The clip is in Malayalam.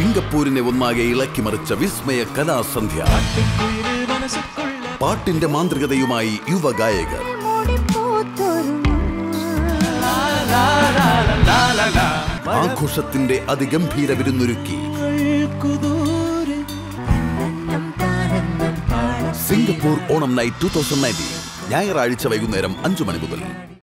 സിംഗപ്പൂരിനെ ഒന്നാകെ ഇളക്കിമറിച്ച വിസ്മയ കലാസന്ധ്യ. പാട്ടിന്റെ മാന്ത്രികതയുമായി യുവഗായകർ ആഘോഷത്തിന്റെ അതിഗംഭീര വിരുന്നൊരുക്കി. Singapore Onam night two thousand nineteen. ഞായറാഴ്ച വൈകുന്നേരം അഞ്ചു മണി മുതൽ.